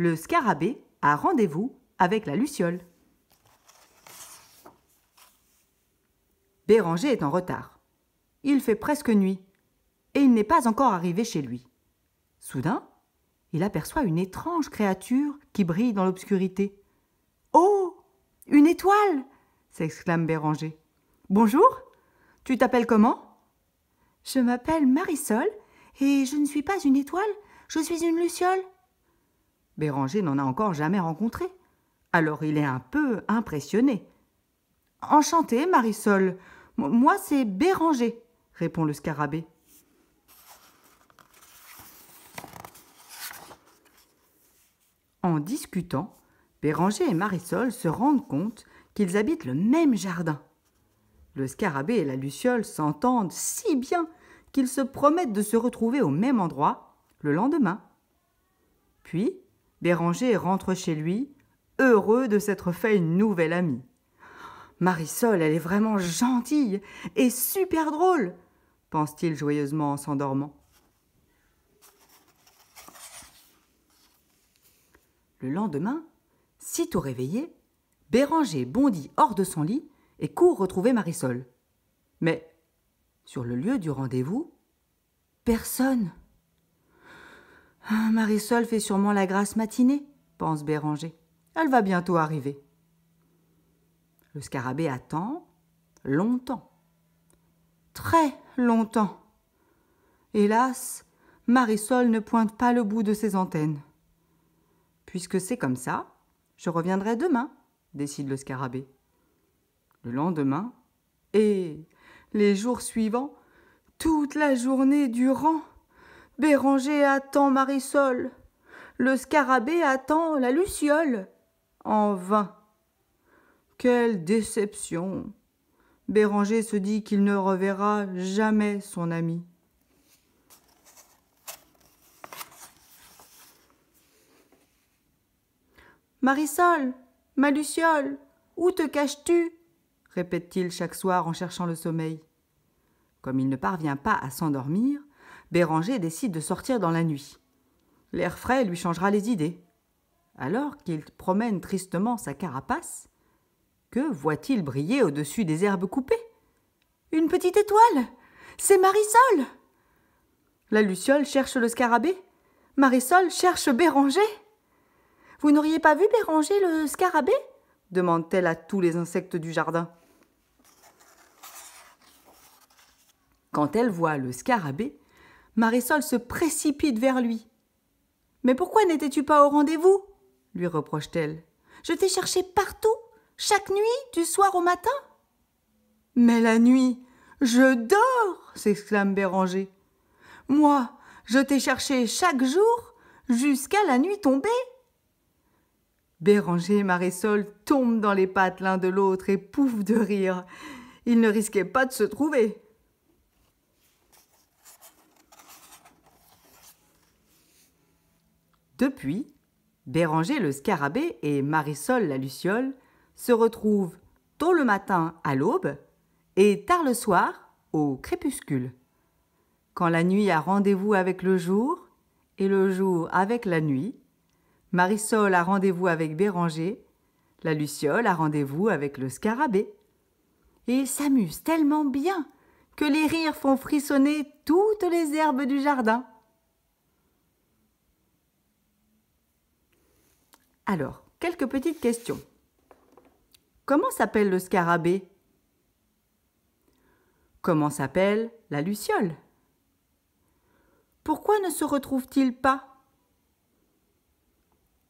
le scarabée a rendez-vous avec la luciole. Béranger est en retard. Il fait presque nuit et il n'est pas encore arrivé chez lui. Soudain, il aperçoit une étrange créature qui brille dans l'obscurité. Oh Une étoile s'exclame Béranger. Bonjour Tu t'appelles comment Je m'appelle Marisol et je ne suis pas une étoile, je suis une luciole. Béranger n'en a encore jamais rencontré. Alors il est un peu impressionné. Enchanté, Marisol. Moi, c'est Béranger, répond le scarabée. En discutant, Béranger et Marisol se rendent compte qu'ils habitent le même jardin. Le scarabée et la luciole s'entendent si bien qu'ils se promettent de se retrouver au même endroit le lendemain. Puis, Béranger rentre chez lui, heureux de s'être fait une nouvelle amie. Marisol, elle est vraiment gentille et super drôle, pense-t-il joyeusement en s'endormant. Le lendemain, sitôt réveillé, Béranger bondit hors de son lit et court retrouver Marisol. Mais, sur le lieu du rendez-vous, personne. Ah, Marisol fait sûrement la grasse matinée, pense Béranger. Elle va bientôt arriver. Le scarabée attend longtemps. Très longtemps. Hélas, Marisol ne pointe pas le bout de ses antennes. Puisque c'est comme ça, je reviendrai demain, décide le scarabée. Le lendemain, et les jours suivants, toute la journée durant, Béranger attend Marisol. Le scarabée attend la luciole. En vain. Quelle déception. Béranger se dit qu'il ne reverra jamais son ami. Marisol, ma Luciole, où te caches-tu? répète-t-il chaque soir en cherchant le sommeil. Comme il ne parvient pas à s'endormir, Béranger décide de sortir dans la nuit. L'air frais lui changera les idées. Alors qu'il promène tristement sa carapace, que voit-il briller au-dessus des herbes coupées? Une petite étoile C'est Marisol La Luciole cherche le scarabée. Marisol cherche Béranger. Vous n'auriez pas vu Béranger le scarabée? demande-t-elle à tous les insectes du jardin. Quand elle voit le scarabée, Marisol se précipite vers lui. Mais pourquoi n'étais-tu pas au rendez-vous? lui reproche-t-elle. Je t'ai cherché partout, chaque nuit, du soir au matin. Mais la nuit, je dors s'exclame Béranger. Moi, je t'ai cherché chaque jour jusqu'à la nuit tombée. Béranger et Marisol tombent dans les pattes l'un de l'autre et pouffent de rire. Ils ne risquaient pas de se trouver. Depuis, Béranger le scarabée et Marisol la luciole se retrouvent tôt le matin à l'aube et tard le soir au crépuscule. Quand la nuit a rendez-vous avec le jour et le jour avec la nuit, Marisol a rendez-vous avec Béranger, la luciole a rendez-vous avec le scarabée. Et ils s'amusent tellement bien que les rires font frissonner toutes les herbes du jardin. Alors, quelques petites questions. Comment s'appelle le scarabée? Comment s'appelle la luciole? Pourquoi ne se retrouve-t-il pas?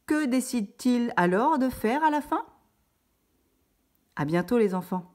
Que décide-t-il alors de faire à la fin? À bientôt les enfants.